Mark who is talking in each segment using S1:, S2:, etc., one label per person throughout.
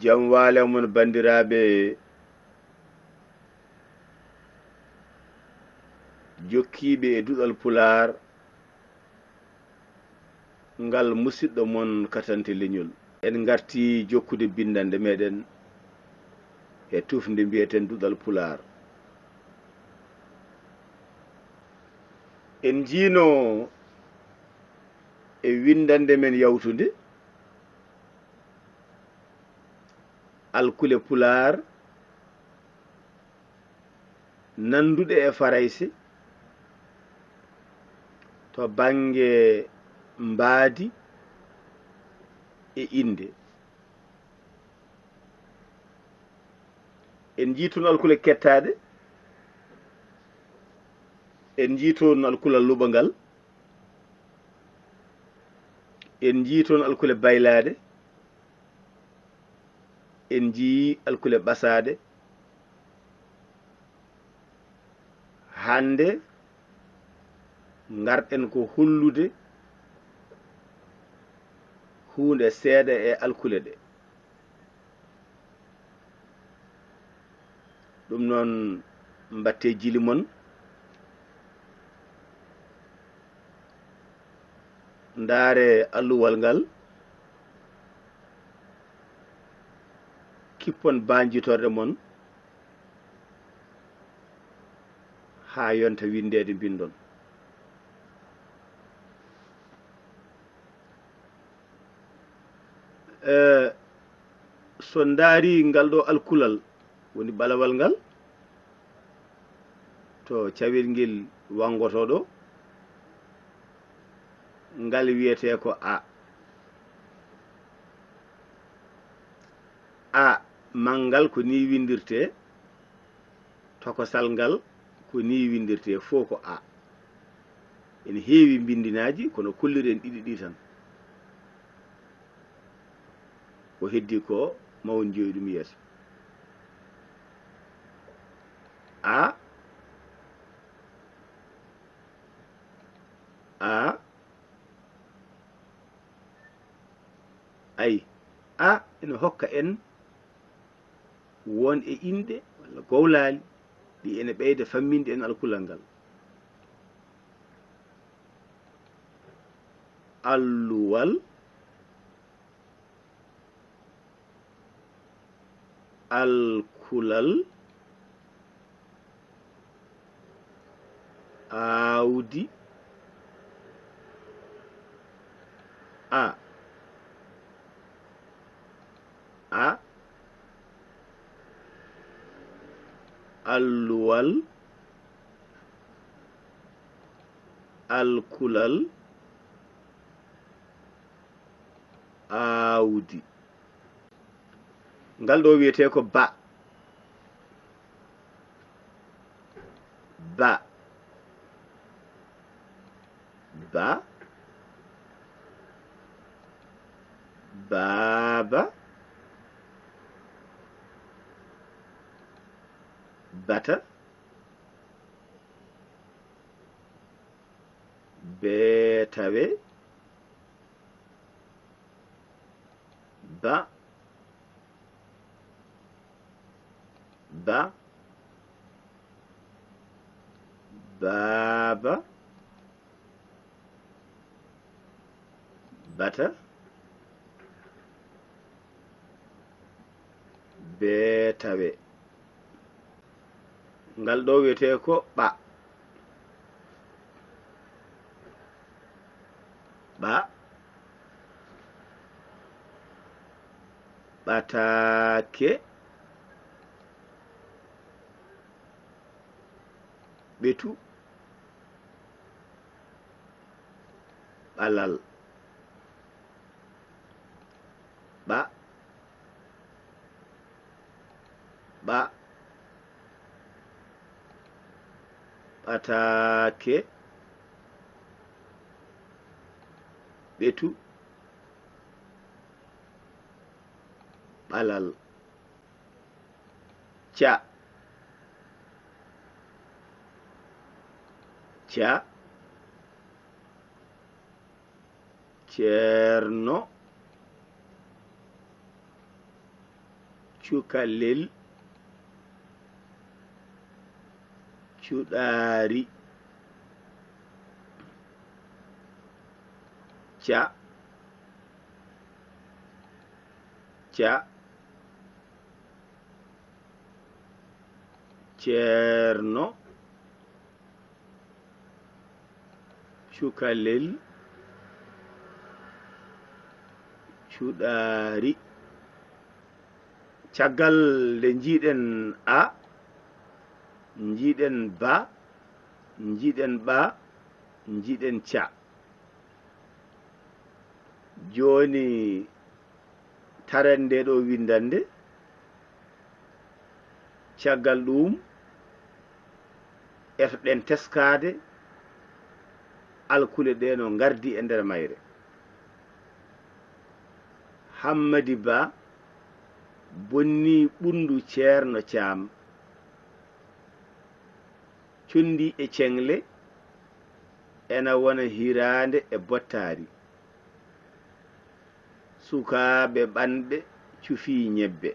S1: jam waale mon banndiraaɓe jokkiiɓe e duɗal pulaar ngal musidɗo mon katante leñol. En ngarti jokkude bindande meɗen e tufde mbiyeten duɗal pulaar en njiino e windande men yawtude alkule pular nanduɗe e faraysi to bange mbaadi e inde en jiitun alkule kettaɗe en jiitoon alkulal luɓangal en jiitoon alkule baylaade en jii alkule ɓasaade. Hande garɗen ko hollude hunde seeɗa e alkule ɗe. Ɗum noon mbatte jili mon. Ndaare alluwal ngal kippon banjitorɗe mon ha yonta windeede mbindon e, so ndaari ngal ɗo alkulal woni ɓalawal ngal to cawel ngel wangoto ɗo ngal wiyete ko a. A mangal ko ni windirte tokosal ngal ko ni windirte fo ko a. Ene heewi mbindinaji kono kolliren ɗiɗi ɗi tan. Ko heddi ko mawon joyi ɗum yeeso. A a ayi a ene hokka en won e inde walla gowlali ɗi ene ɓeyda famminde en alkulal ngal. Alluwal alkulal awdi a a alluwal alkulal awdi ngal ɗo wiyete ko ba. Ba. Ba. Baaba better? Better way? Ba ba baba better? Better way. Ngal ɗo wiyete ko ɓa. Ɓa. Ɓataake. Ɓetu. Ɓalal. Ɓa. Ɓa ɓataake ɓetu ɓalal ca ca ceerno cukalel cuɗaari ca ca ceerno cukalel cuɗaari caggal nde njiiɗen a. jiiɗen ba jiiɗen ɓa jiiɗen ca. Joni taran nde ɗo windande caggal ɗum efɗen teskade alkule ɗe no gardi e nder mayre. Hammadi ba bonni ɓundu ceerno caam cundi e cengle ena wona hirande e bottari. Sukaɓe ɓanɓe cufi ñebbe.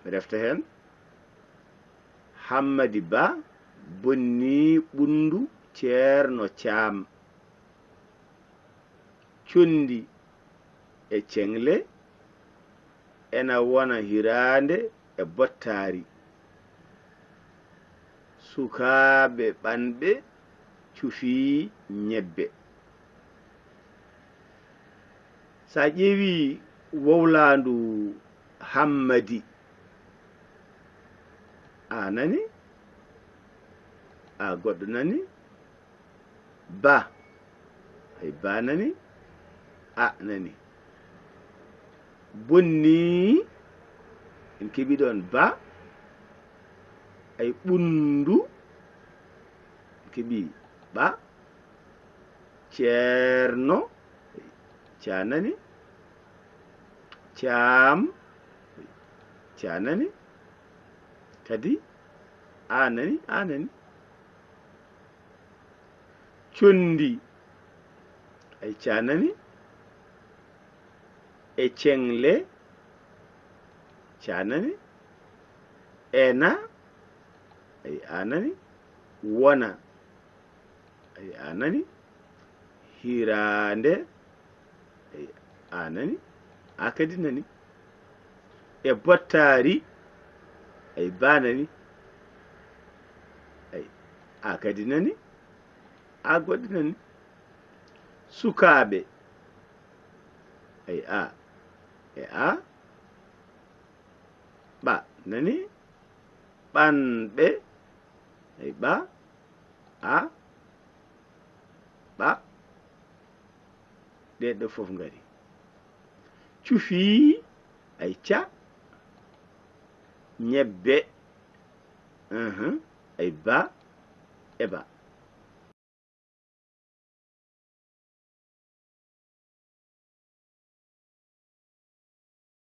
S1: Mi refta hen hammadi ba bonni ɓundu ceerno caam. Cundi e cengle ena wona hirande e bottari. sukaaɓe ɓanɓe cufi nyebbe sa ƴeewi wowlaandu hammadi a nani? A goɗɗo nani? Ba. Hay ba nani? A nani. Bonni en keɓi ɗon ba. Ay ɓundu keɓi ɓa ceerno canani caam canani kadi anani anani condi ay canani e cengle ena ay anani wona ay anani hirande. Ay anani akadi nani? E bottari ay banani ayi akadi nani? A goɗɗi nani? Sukaɓe ay a. E a. Ɓa nani? Ɓanɓe Hey, ba? Ah? Ba? Ɗeɗɗo fof ngari cufi ayca ñebbe uh -huh. ay ba e ba